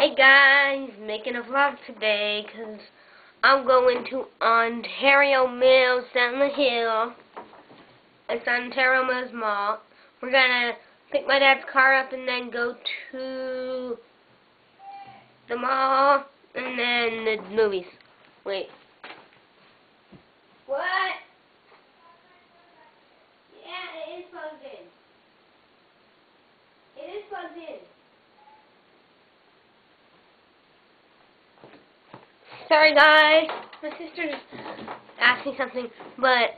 Hey guys, making a vlog today because I'm going to Ontario Mills down the hill. It's Ontario Mills Mall. We're gonna pick my dad's car up and then go to the mall and then the movies. Wait. What? Yeah, it is plugged in. It is plugged in. Sorry guys, my sister asked me something, but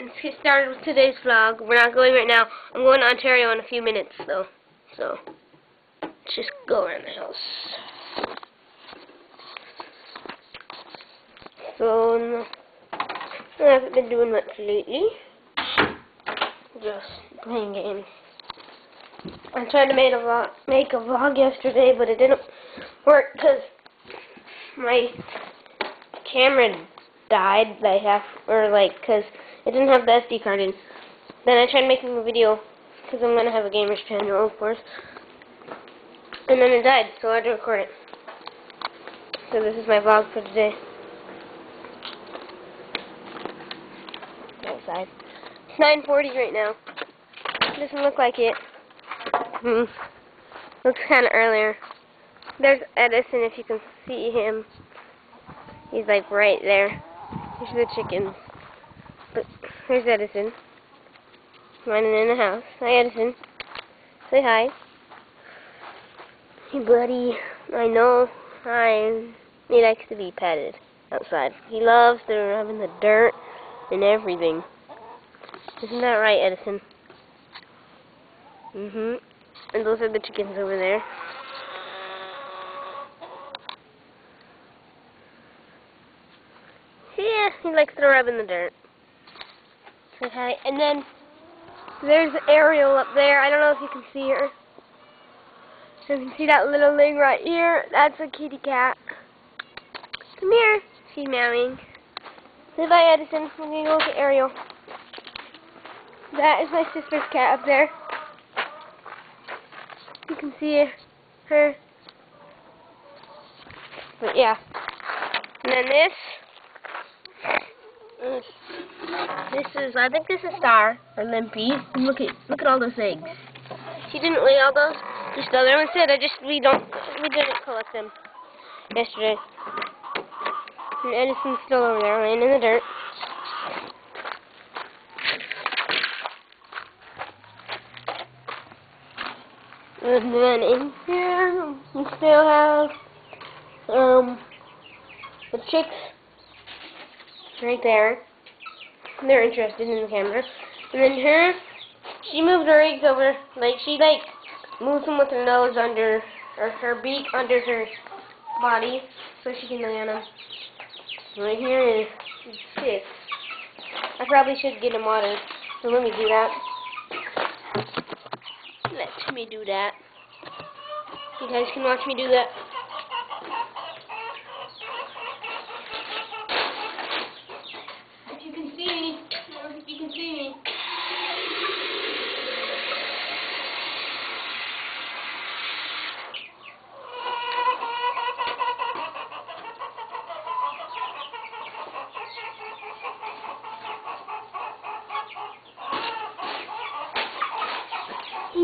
let's get started with today's vlog. We're not going right now. I'm going to Ontario in a few minutes though, so let's just go around the house. So, I haven't been doing much lately. Just playing games. I tried to make a vlog, make a vlog yesterday, but it didn't work because my camera died that I have, or like, because it didn't have the SD card in. Then I tried making a video, because I'm going to have a gamer's channel, of course. And then it died, so I had to record it. So this is my vlog for today. Outside. It's 9.40 right now. Doesn't look like it. Hmm. Looks kind of earlier. There's Edison, if you can see him. He's like right there. Here's the chickens. But here's Edison. Running in the house. Hi, Edison. Say hi. Hey, buddy. I know. Hi. He likes to be petted outside. He loves to rub in the dirt and everything. Isn't that right, Edison? Mm-hmm. And those are the chickens over there. Yeah, he likes to rub in the dirt. Okay. And then there's Ariel up there. I don't know if you can see her. So you can see that little thing right here. That's a kitty cat. Come here. She's meowing. Say bye, Edison. We're going to go look at Ariel. That is my sister's cat up there. You can see her. But yeah. And then this this is, I think this is Star, or Limpy. Look at, look at all those eggs. She didn't lay all those. Just the other one said, I just, we don't, we didn't collect them yesterday. And Edison's still over there, laying in the dirt. And then in here, we still have, um, the chicks right there. They're interested in the camera. And then her, she moved her eggs over, like, she, like, moves them with her nose under, or her beak under her body, so she can lay on them. Right here is six. I probably should get them water, so let me do that. Let me do that. You guys can watch me do that.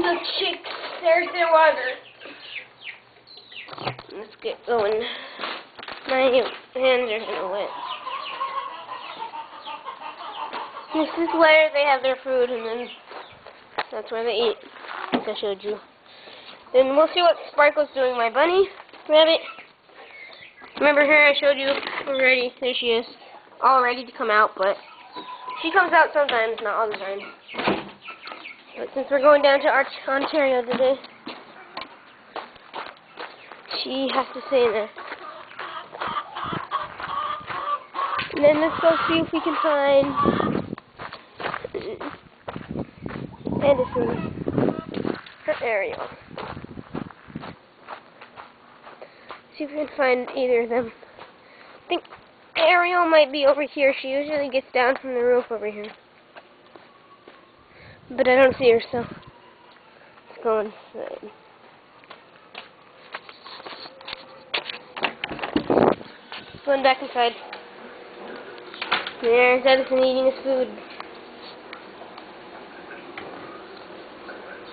The chicks. There's their water. Let's get going. My hands are gonna wet. This is where they have their food, and then that's where they eat, like I showed you. Then we'll see what Sparkle's doing. My bunny rabbit. Remember her? I showed you already. There she is, all ready to come out, but she comes out sometimes, not all the time. But since we're going down to Arch Ontario today, she has to stay there. And then let's go see if we can find Edison for Ariel. See if we can find either of them. I think Ariel might be over here. She usually gets down from the roof over here. But I don't see her, so let's go inside. Going back inside. There's Edison eating his food.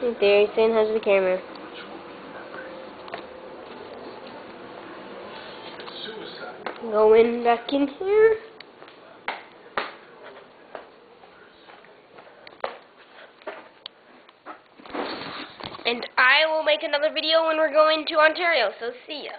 Right there, he's saying hi to the camera. Going back in here. And I will make another video when we're going to Ontario, so see ya.